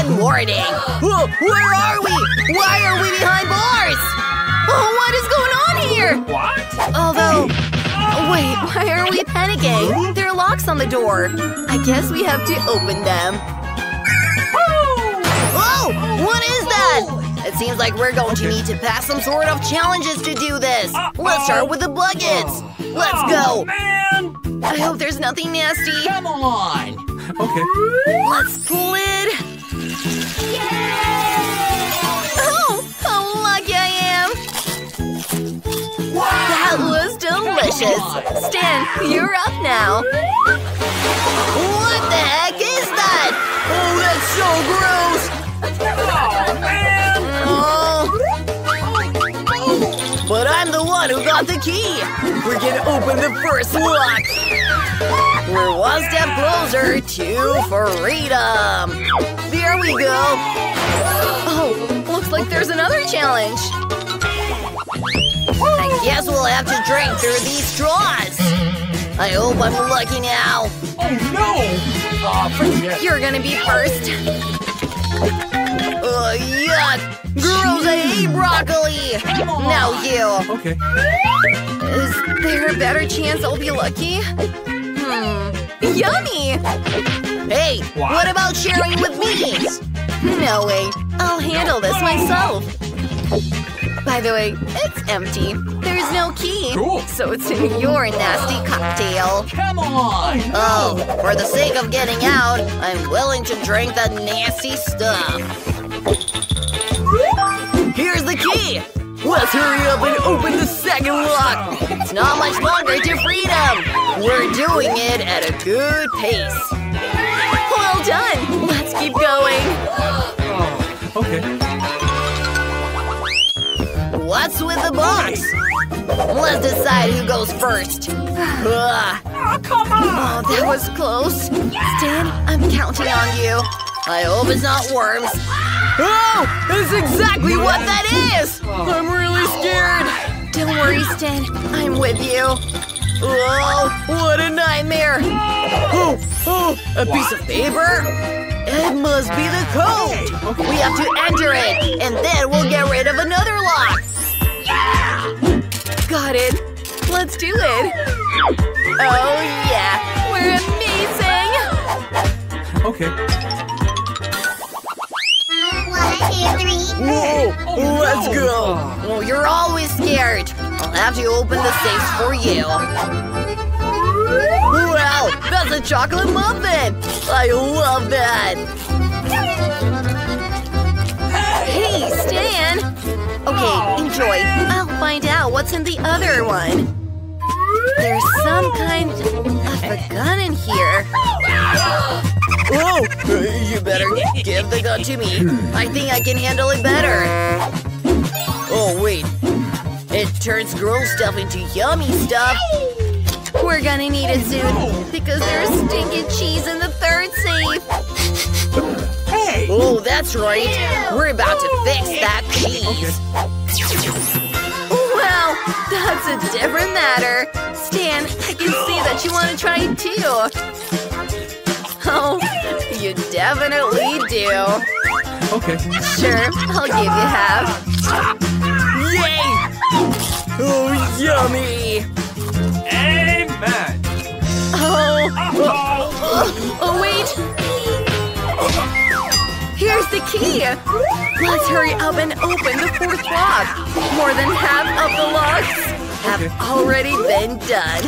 Good morning. Whoa, where are we? Why are we behind bars? Oh, what is going on here? What? Although, ah. wait, why are we panicking? There are locks on the door. I guess we have to open them. Oh, what is that? It seems like we're going to need to pass some sort of challenges to do this. Let's start with the buckets. Let's go. Oh, man! I hope there's nothing nasty. Come on! Okay. Let's pull it. Oh, how lucky I am. That was delicious. Stan, you're up now. What the heck is that? Oh, that's so gross. Oh, man! Oh. But I'm the one who got the key. We're gonna open the first lock. We're one step closer to freedom. There we go. Oh, looks like there's another challenge. I guess we'll have to drink through these straws. I hope I'm lucky now. Oh, no! Oh, You're gonna be first. Ugh, yuck! Gross, I hate broccoli! Now you! Okay. Is there a better chance I'll be lucky? Hmm. Yummy! Hey, What? what about sharing with me? No way. I'll handle this myself. By the way, it's empty. There's no key. Cool. So it's in your nasty cocktail. Come on! Oh, for the sake of getting out, I'm willing to drink that nasty stuff. Here's the key! Let's hurry up and open the second lock! It's not much longer to freedom! We're doing it at a good pace. Well done! Let's keep going! Oh, Okay. What's with the box? Let's decide who goes first. Ugh. Oh, come on! Oh, that was close. Stan, I'm counting on you. I hope it's not worms. Oh, that's exactly what that is! I'm really scared. Don't worry, Stan. I'm with you. Oh, what a nightmare. Oh, oh, a piece of paper? It must be the code. We have to enter it, and then we'll get rid of another lock. Got it. Let's do it. Oh, yeah. We're amazing. Okay. One, two, three. Whoa, let's go. Oh, you're always scared. I'll have to open the safes for you. Wow, that's a chocolate muffin. I love that. Hey, Stan. Okay, enjoy. I'll find out what's in the other one. There's some kind of a gun in here. Oh, You better give the gun to me. I think I can handle it better. Oh, wait. It turns gross stuff into yummy stuff. We're gonna need it soon because there's stinking cheese in the third safe. Hey! Oh, that's right. We're about to fix that cheese. Wow, that's a different matter. Stan, I can see that you want to try it too. Oh, you definitely do. Okay. Sure, I'll give you half. Yay! Oh, yummy! Amen! Oh, Oh! oh, oh, wait! Here's the key! Let's hurry up and open the fourth lock. More than half of the locks have already been done.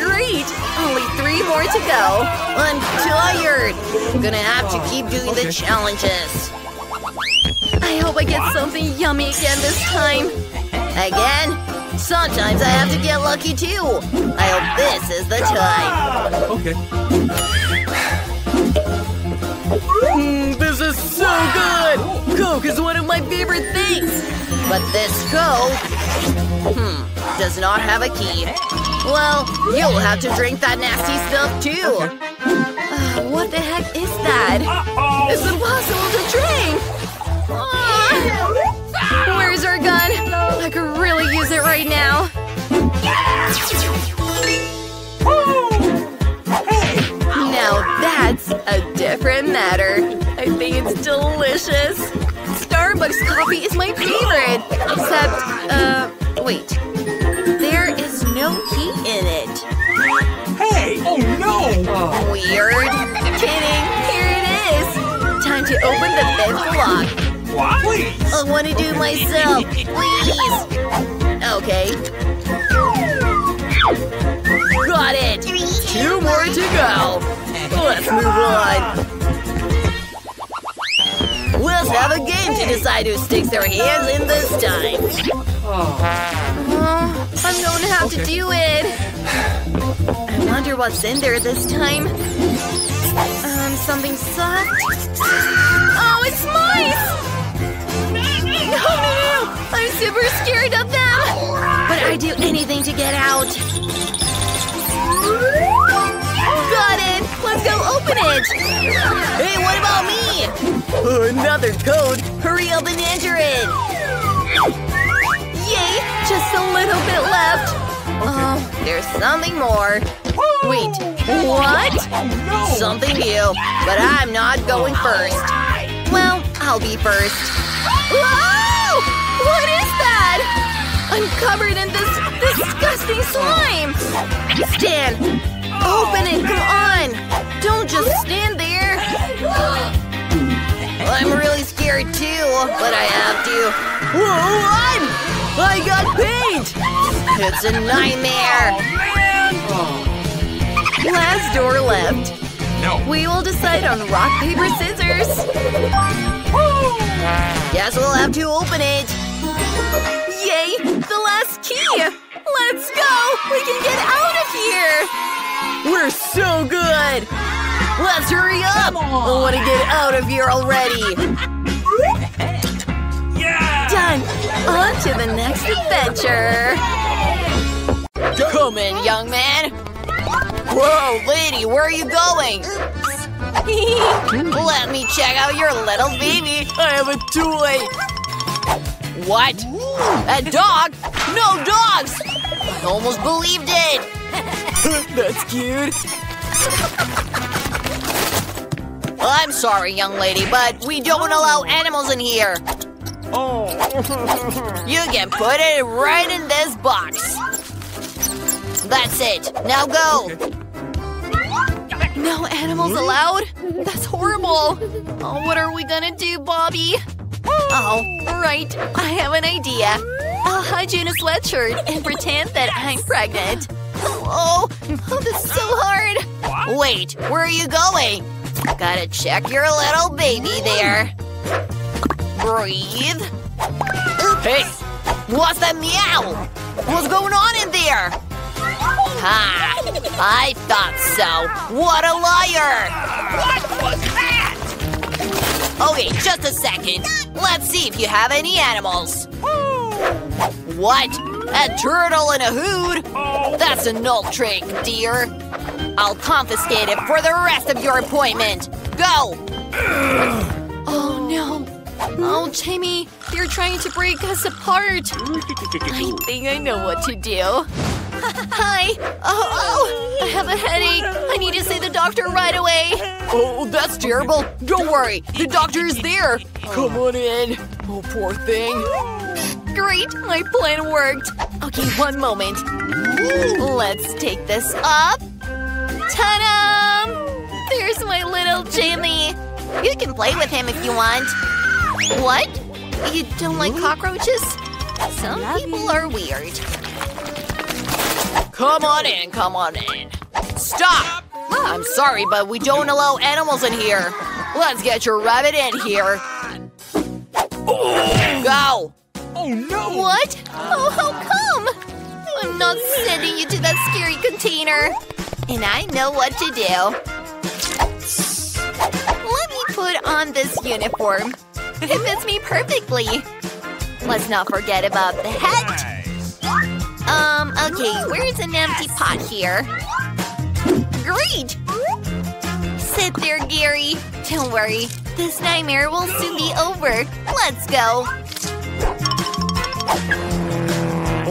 Great! Only three more to go. I'm tired. I'm gonna have to keep doing the challenges. I hope I get something yummy again this time. Again? Sometimes I have to get lucky too. I hope this is the time. Okay. Mm, this is so good! Coke is one of my favorite things! But this Coke, hmm, does not have a key. Well, you'll have to drink that nasty stuff too. Uh, what the heck is that? It's impossible to drink! Where's our gun? I could really use it right now. Now that's a different matter. I think it's delicious. Starbucks coffee is my favorite. Except, uh, wait. There is no key in it. Hey! Oh no! Weird. Kidding. Here it is. Time to open the fifth block. I want to do it myself. Please. Okay. Got it. Two more to go. Let's move on. Let's have a game to decide who sticks their hands in this time. Uh, I'm going to have to do it. I wonder what's in there this time. Um, something soft. Oh, it's mice! No, no, no! I'm super scared of them! But I'd do anything to get out. Got it! Let's go open it! Hey, what about me? Oh, another code! Hurry up and enter it! Yay! Just a little bit left! Oh, there's something more. Wait, what? Something new, but I'm not going first. Well, I'll be first. Whoa! What is that? I'm covered in this disgusting slime! Stan, open it, come on! Don't just stand there! I'm really scared too, but I have to. Whoa, I'm... I got paint! It's a nightmare! Last door left. No. We will decide on rock, paper, scissors. Guess we'll have to open it. Yay! The last key! Let's go! We can get out of here! We're so good! Let's hurry up! I want to get out of here already! Yeah! Done! On to the next adventure! Come in, young man! Whoa, lady, where are you going? Let me check out your little baby. I have a toy. What? A dog? No dogs! I almost believed it. That's cute. I'm sorry, young lady, but we don't allow animals in here. Oh. You can put it right in this box. That's it. Now go. No animals allowed? That's horrible. Oh, what are we gonna do, Bobby? Oh, right. I have an idea. I'll hide you in a sweatshirt and pretend that I'm pregnant. Oh, oh, this is so hard. Wait, where are you going? Gotta check your little baby there. Breathe. Hey, what's that meow? What's going on in there? Ha! I thought so. What a liar! What was that? Okay, just a second. Let's see if you have any animals. What? A turtle and a hood? That's a null trick, dear. I'll confiscate it for the rest of your appointment. Go! Oh no. Oh, Jamie, you're trying to break us apart. I think I know what to do. Hi. Oh, oh, I have a headache. I need to see the doctor right away. Oh, that's terrible. Don't worry. The doctor is there. Come on in. Oh, poor thing. Great. My plan worked. Okay, one moment. Let's take this up. Ta-da! There's my little Jimmy. You can play with him if you want. What? You don't like cockroaches? Some people are weird. Come on in, come on in. Stop! Ah, I'm sorry, but we don't allow animals in here. Let's get your rabbit in here. Go! Oh no! What? Oh, how come? I'm not sending you to that scary container. And I know what to do. Let me put on this uniform. It fits me perfectly. Let's not forget about the hat. Nice. Um, okay, where's an empty pot here? Great! Sit there, Gary. Don't worry, this nightmare will soon be over. Let's go.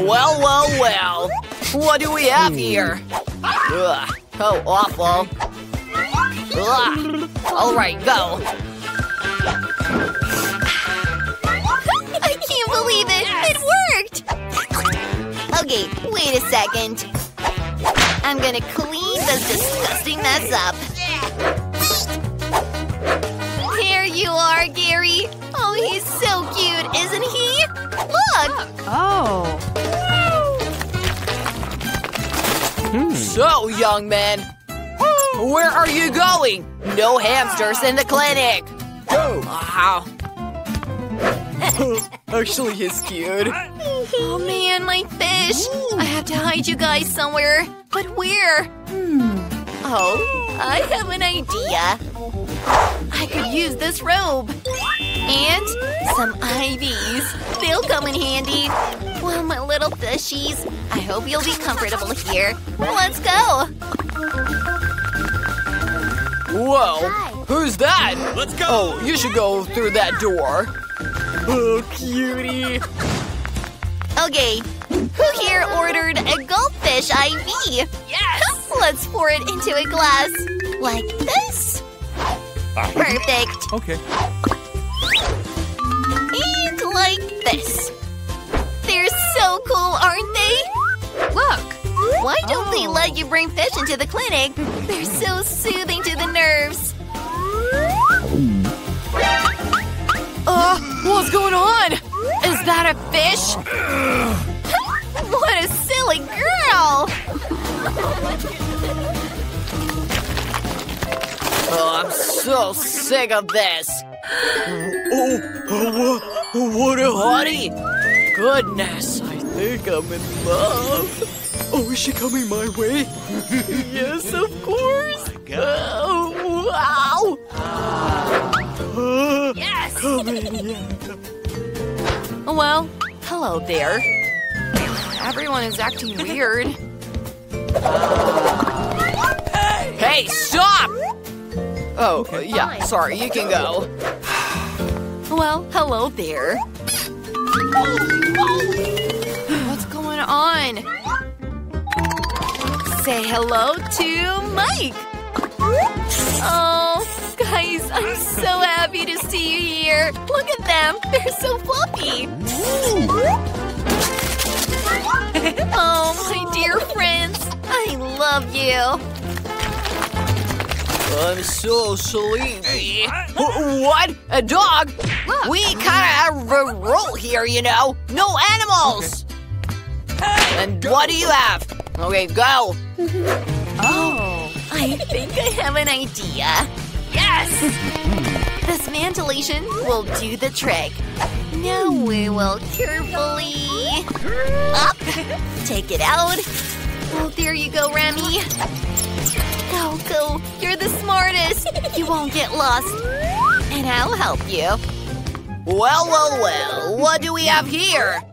Well, well, well. What do we have here? Ugh, how awful. Ugh. All right, go. Wait a second. I'm gonna clean this disgusting mess up. Here you are, Gary. Oh, he's so cute, isn't he? Look! Oh. Hmm. So, young man, where are you going? No hamsters in the clinic. Go. Wow. Actually, he's cute. Oh man, my fish! I have to hide you guys somewhere. But where? Hmm. Oh, I have an idea. I could use this robe. And some IVs. They'll come in handy. Well, my little fishies, I hope you'll be comfortable here. Let's go! Whoa, who's that? Let's go. Oh, you should go through that door. Oh, cutie. Okay, who here ordered a goldfish IV? Yes! Let's pour it into a glass. Like this. Perfect. Okay. And like this. They're so cool, aren't they? Look! Why don't they let you bring fish into the clinic? They're so soothing to the nerves. Uh, what's going on? Is that a fish? What a silly girl! Oh, I'm so sick of this. Oh, what, what a hottie! Goodness, I think I'm in love. Oh, is she coming my way? yes, of course. Oh, wow! yes! Coming, yeah. Well, hello there. Everyone is acting weird. Hey, stop! Oh, yeah, sorry, you can go. Well, hello there. What's going on? Say hello to Mike. Oh, guys, I'm so happy to see you here. Look at them. They're so fluffy. oh, my dear friends. I love you. I'm so sleepy. Wh- What? A dog? We kind of have a rule here, you know. No animals. And what do you have? Okay, go. Oh, I think I have an idea. Yes! This mantillation will do the trick. Now we will carefully up, take it out. Oh, there you go, Remy. Go, go. You're the smartest. You won't get lost. And I'll help you. Well, well, well. What do we have here?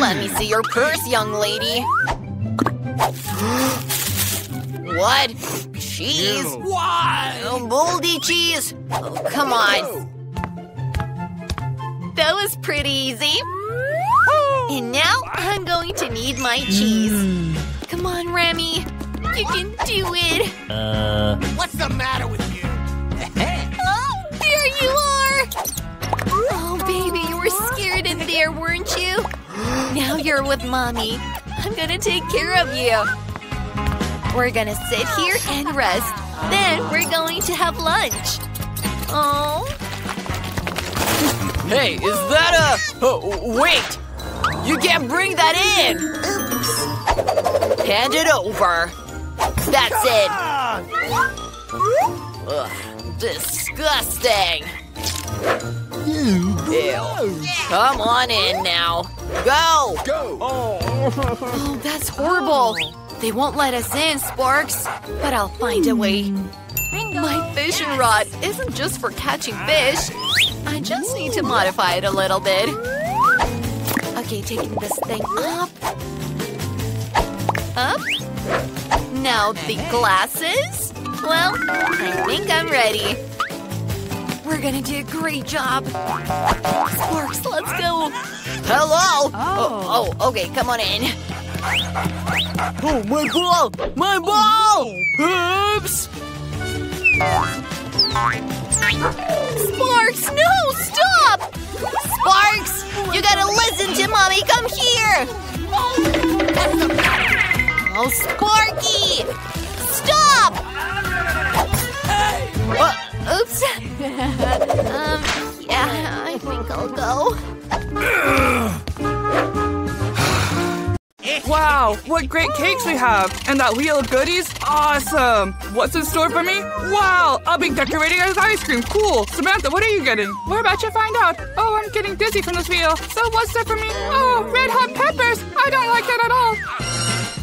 Let me see your purse, young lady. what? Cheese? Why? Oh, moldy cheese? Oh, come on. That was pretty easy. And now I'm going to need my cheese. Come on, Remy. You can do it. Uh. What's the matter with you? Oh, there you are! Oh, baby, you were scared in there, weren't you? Now you're with mommy. I'm gonna take care of you. We're gonna sit here and rest. Then we're going to have lunch. Oh, Hey, is that a... Oh, wait! You can't bring that in! Oops. Hand it over. That's it. Ugh, disgusting. Ew. Come on in now. Go! Go. Oh. oh, that's horrible. They won't let us in, Sparks. But I'll find a way. Hmm. My fishing rod isn't just for catching fish. I just need to modify it a little bit. Okay, taking this thing up. Up. Now the glasses. Well, I think I'm ready. We're gonna do a great job. Sparks, let's go. Hello? Oh. oh, oh okay, come on in. Oh, my ball! My ball! Oops! Sparks, no, stop! Sparks, you gotta listen to mommy. Come here. Oh, Sparky, Wow, what great cakes we have! And that wheel of goodies? Awesome! What's in store for me? Wow, I'll be decorating as ice cream. Cool! Samantha, what are you getting? We're about to find out. Oh, I'm getting dizzy from this wheel. So what's there for me? Oh, red hot peppers! I don't like that at all.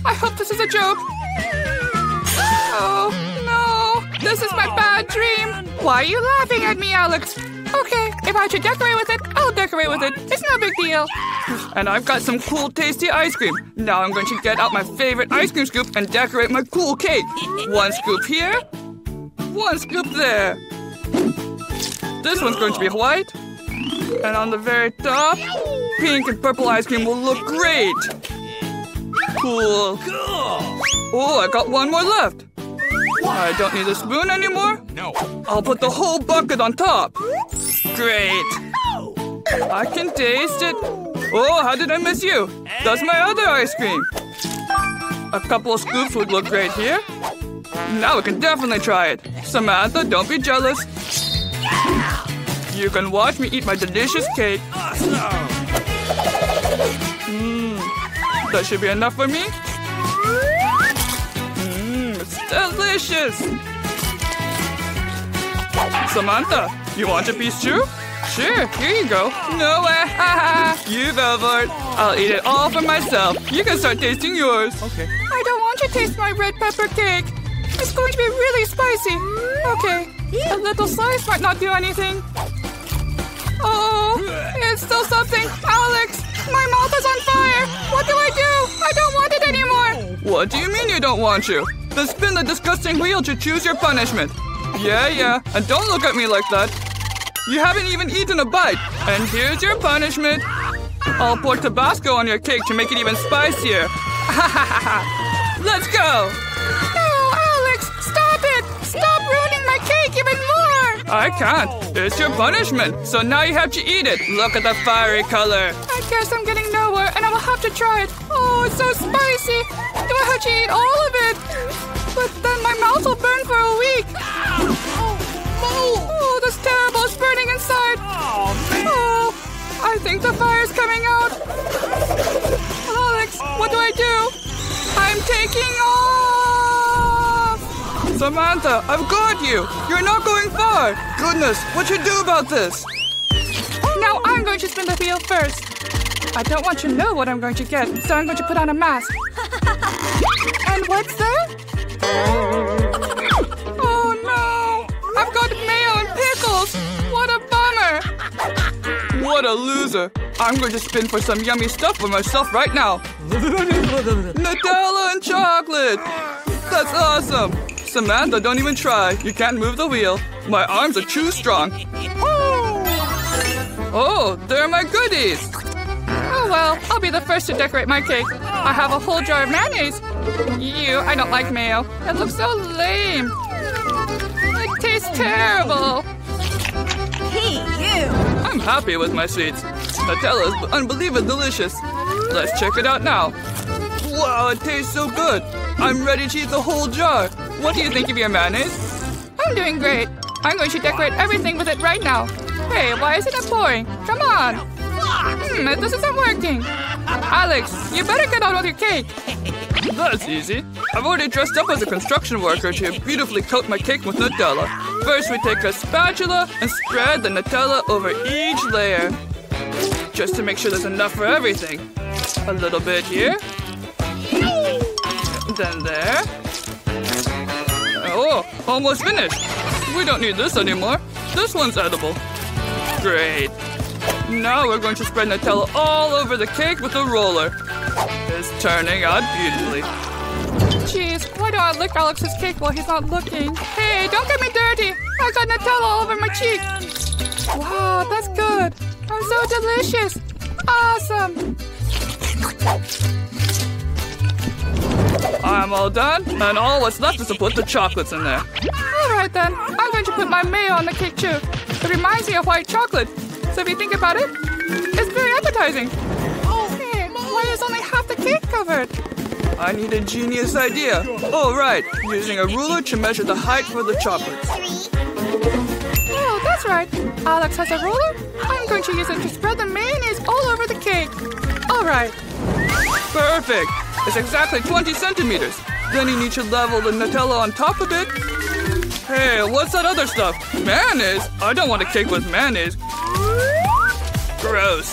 I hope this is a joke. Oh, no. This is my bad dream. Why are you laughing at me, Alex? Okay, if I should decorate with it, I'll decorate with it. It's no big deal. And I've got some cool, tasty ice cream. Now I'm going to get out my favorite ice cream scoop and decorate my cool cake. One scoop here, one scoop there. This one's going to be white. And on the very top, pink and purple ice cream will look great. Cool. Cool. Oh, I got one more left. I don't need a spoon anymore. No. I'll put the whole bucket on top. Great. I can taste it. Oh, how did I miss you? That's my other ice cream. A couple of scoops would look great here. Now we can definitely try it. Samantha, don't be jealous. You can watch me eat my delicious cake. Mmm, that should be enough for me. Mmm, it's delicious. Samantha, you want a piece too? Sure, here you go. No way, uh, haha. you it. I'll eat it all for myself. You can start tasting yours. Okay. I don't want to taste my red pepper cake. It's going to be really spicy. Okay, a little slice might not do anything. Oh, it's still something. Alex, my mouth is on fire. What do I do? I don't want it anymore. Oh. What do you mean you don't want to? Then spin the disgusting wheel to choose your punishment. Yeah, yeah, and don't look at me like that. You haven't even eaten a bite. And here's your punishment. I'll pour Tabasco on your cake to make it even spicier. Let's go! No, Alex, stop it! Stop ruining my cake even more! I can't. It's your punishment. So now you have to eat it. Look at the fiery color. I guess I'm getting nowhere and I will have to try it. Oh, it's so spicy. Do I have to eat all of it? But then my mouth will burn Oh, terrible is burning inside. Oh, man. Oh, I think the fire's coming out. Alex, what do I do? I'm taking off! Samantha, I've got you! You're not going far! Goodness, what you do about this? Now I'm going to spin the wheel first. I don't want you to know what I'm going to get, so I'm going to put on a mask. and what's that? A loser! I'm going to spin for some yummy stuff for myself right now. Nutella and chocolate! That's awesome! Samantha, don't even try. You can't move the wheel. My arms are too strong. Oh, there are my goodies! Oh well, I'll be the first to decorate my cake. I have a whole jar of mayonnaise. You, I don't like mayo. It looks so lame. It tastes terrible. I'm happy with my sweets. Nutella is unbelievably delicious. Let's check it out now. Wow, it tastes so good. I'm ready to eat the whole jar. What do you think of your mayonnaise? I'm doing great. I'm going to decorate everything with it right now. Hey, why isn't it pouring? Come on. Hmm, this isn't working. Alex, you better get on with your cake. That's easy. I've already dressed up as a construction worker to beautifully coat my cake with Nutella. First, we take a spatula and spread the Nutella over each layer. Just to make sure there's enough for everything. A little bit here. Then there. Oh, almost finished. We don't need this anymore. This one's edible. Great. Now we're going to spread Nutella all over the cake with a roller. It's turning out beautifully. Jeez, why do I lick Alex's cake while he's not looking? Hey, don't get me dirty! I got Nutella all over my cheek! Wow, that's good! I'm so delicious! Awesome! I'm all done, and all what's left is to put the chocolates in there. Alright then, I'm going to put my mayo on the cake too. It reminds me of white chocolate. So if you think about it, it's very appetizing. Oh, Hey, why is only half the cake covered? I need a genius idea. Oh, right. Using a ruler to measure the height for the chocolates. Oh, that's right. Alex has a ruler. I'm going to use it to spread the mayonnaise all over the cake. Alright. Perfect. It's exactly 20 centimeters. Then you need to level the Nutella on top of it. Hey, what's that other stuff? Mayonnaise? I don't want a cake with mayonnaise. Gross.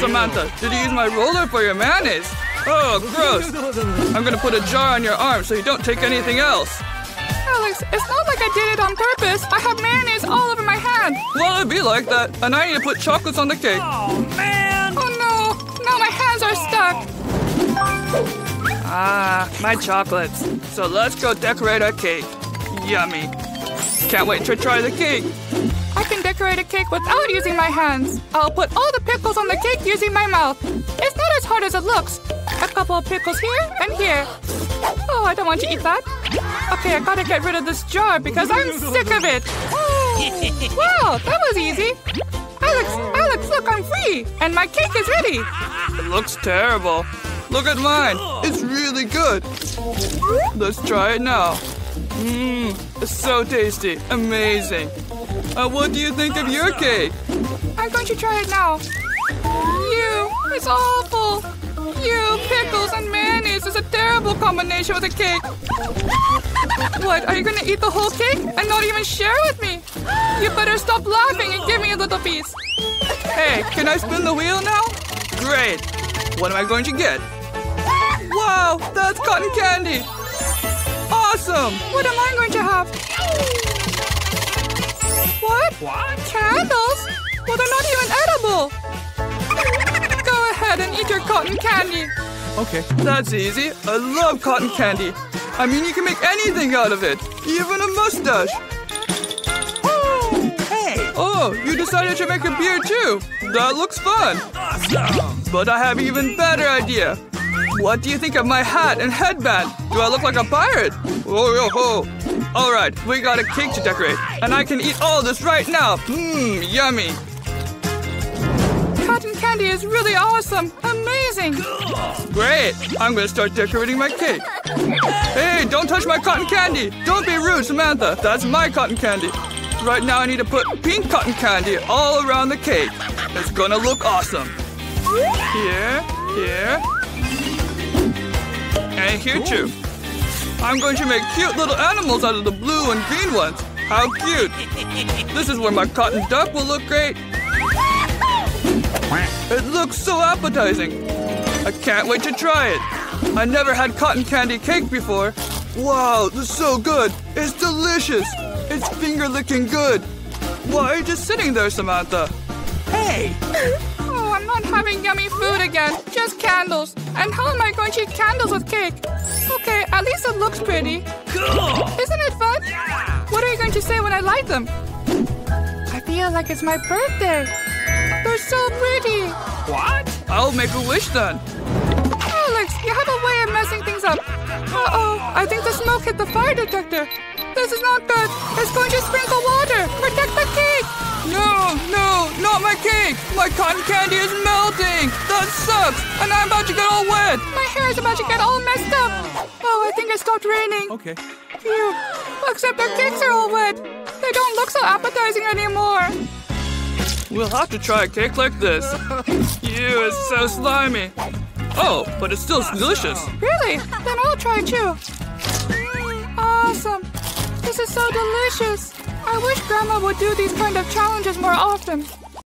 Samantha, did you use my roller for your mayonnaise? Oh, gross. I'm gonna put a jar on your arm so you don't take anything else. Alex, it's not like I did it on purpose. I have mayonnaise all over my hand. Well, it'd be like that. And I need to put chocolates on the cake. Oh, man! Oh no, now my hands are stuck. Ah, my chocolates. So let's go decorate our cake. Yummy. Can't wait to try the cake. I can decorate a cake without using my hands. I'll put all the pickles on the cake using my mouth. It's not as hard as it looks. A couple of pickles here and here. Oh, I don't want to eat that. Okay, I gotta get rid of this jar because I'm sick of it. Wow, that was easy. Alex, Alex, look, I'm free. And my cake is ready. It looks terrible. Look at mine. It's really good. Let's try it now. Mmm, it's so tasty. Amazing. Uh, what do you think of your cake? I'm going to try it now. You, it's awful. You, pickles and mayonnaise is a terrible combination with a cake. What, are you gonna eat the whole cake and not even share with me? You better stop laughing and give me a little piece. Hey, can I spin the wheel now? Great. What am I going to get? Wow, that's cotton candy. Awesome. What am I going to have? What? What? Candles? Well, they're not even edible. And eat your cotton candy. Okay, that's easy. I love cotton candy. I mean, you can make anything out of it, even a mustache. Oh, you decided to make a beard too. That looks fun. Awesome! But I have even better idea. What do you think of my hat and headband? Do I look like a pirate? Oh, yo, ho. All right, we got a cake to decorate, and I can eat all this right now. Mmm, yummy. Cotton candy is really awesome. Amazing. Great. I'm gonna start decorating my cake. Hey, don't touch my cotton candy. Don't be rude, Samantha. That's my cotton candy. Right now, I need to put pink cotton candy all around the cake. It's gonna look awesome. Here, here, and here too. I'm going to make cute little animals out of the blue and green ones. How cute. This is where my cotton duck will look great. It looks so appetizing. I can't wait to try it. I never had cotton candy cake before. Wow, this is so good. It's delicious. It's finger licking good. Why are you just sitting there, Samantha? Hey! Oh, I'm not having yummy food again. Just candles. And how am I going to eat candles with cake? Okay, at least it looks pretty. Cool! Isn't it fun? Yeah! What are you going to say when I light them? I feel like it's my birthday. They're so pretty. What? I'll make a wish then. Alex, you have a way of messing things up. Uh-oh, I think the smoke hit the fire detector. This is not good. It's going to sprinkle water. Protect the cake. No, no, not my cake. My cotton candy is melting. That sucks. And I'm about to get all wet. My hair is about to get all messed up. Oh, I think it stopped raining. Okay. Phew. Except our cakes are all wet. They don't look so appetizing anymore. We'll have to try a cake like this. Ew, it's so slimy. Oh, but it's still delicious. Really? Then I'll try too. Awesome. This is so delicious. I wish Grandma would do these kind of challenges more often.